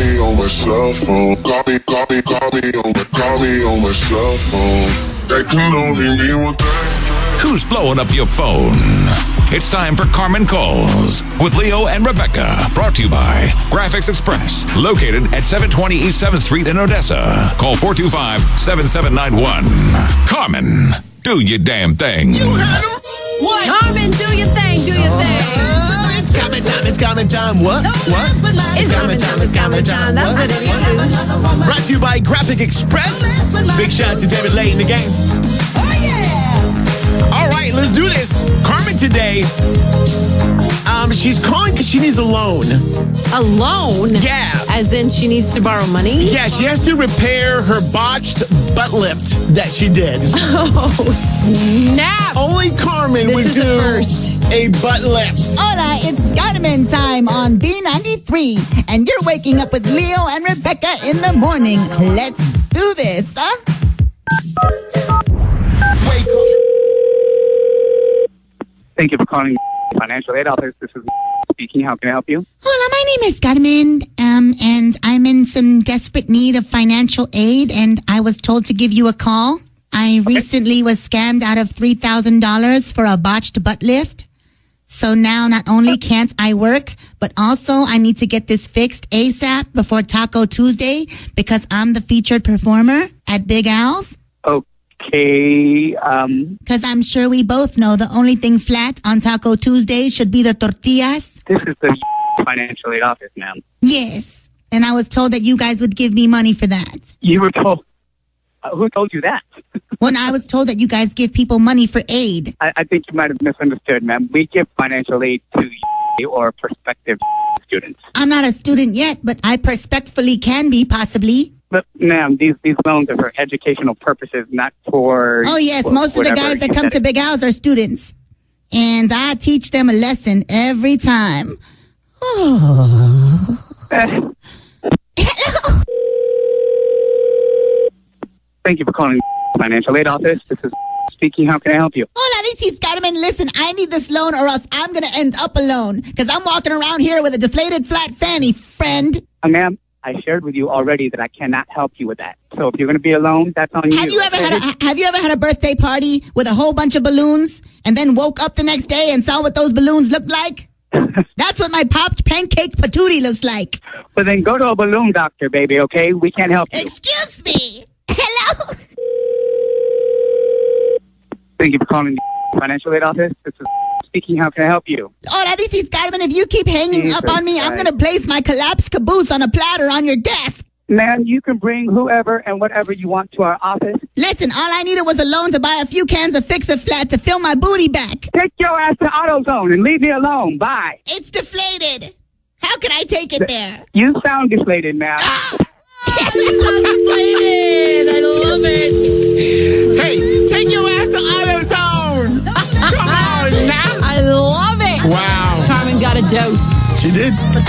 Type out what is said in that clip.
me on my cell phone. Call me, call me, call me on my, call me on my cell phone. They can only mean what they. Who's blowing up your phone? It's time for Carmen Calls with Leo and Rebecca. Brought to you by Graphics Express, located at 720 East 7th Street in Odessa. Call 425 7791. Carmen, do your damn thing. What? Carmen, do your thing, do your oh, thing. It's coming time, it's coming time. What? What? It's coming time, it's coming time. That's what it is. Brought to you by Graphic Express. Big shout out to David Lay in the game. Oh, yeah. All right, let's do this. Carmen today, um, she's calling because she needs a loan. A loan? Yeah. As in she needs to borrow money? Yeah, she has to repair her botched butt lift that she did. Oh, snap. Only Carmen This would is do a first. a butt lift. Hola, it's Carmen time on B93, and you're waking up with Leo and Rebecca in the morning. Let's do this, huh? Wake up. Thank you for calling Financial Aid Office. This is speaking. How can I help you? Hola, my name is Carmen, um, and I'm in some desperate need of financial aid, and I was told to give you a call. I recently was scammed out of $3,000 for a botched butt lift. So now not only can't I work, but also I need to get this fixed ASAP before Taco Tuesday because I'm the featured performer at Big Al's. Okay. Um, Because I'm sure we both know the only thing flat on Taco Tuesday should be the tortillas. this is the Financial Aid Office, ma'am. Yes. And I was told that you guys would give me money for that. You were told. Uh, who told you that? When I was told that you guys give people money for aid. I, I think you might have misunderstood, ma'am. We give financial aid to you or prospective students. I'm not a student yet, but I perspectfully can be, possibly. But, ma'am, these these loans are for educational purposes, not for. Oh, yes. wh- Most of the guys that come said. to Big House are students. And I teach them a lesson every time. Eh. Thank you for calling Financial Aid Office. This is speaking. How can I help you? Hola, this is Carmen. Listen, I need this loan or else I'm going to end up alone because I'm walking around here with a deflated flat fanny, friend. Uh, ma'am, I shared with you already that I cannot help you with that. So if you're going to be alone, that's on you. Have you ever had a Have you ever had a birthday party with a whole bunch of balloons and then woke up the next day and saw what those balloons looked like? That's what my popped pancake patootie looks like. Well, then go to a balloon doctor, baby. Okay, we can't help you. Excuse me. Hello. Thank you for calling the Financial Aid Office. This is speaking. How can I help you? Hola, this is Carmen. If you keep hanging Jesus up on me, I'm gonna place my collapsed caboose on a platter on your desk. Ma'am, you can bring whoever and whatever you want to our office. Listen, all I needed was a loan to buy a few cans of Fix It Flat to fill my booty back. Take your ass to AutoZone and leave me alone. Bye. It's deflated. How can I take it there? You sound deflated, ma'am. Ah! Deflated. I love it. Hey, take your ass to AutoZone. Wow. Carmen got a dose. She did. So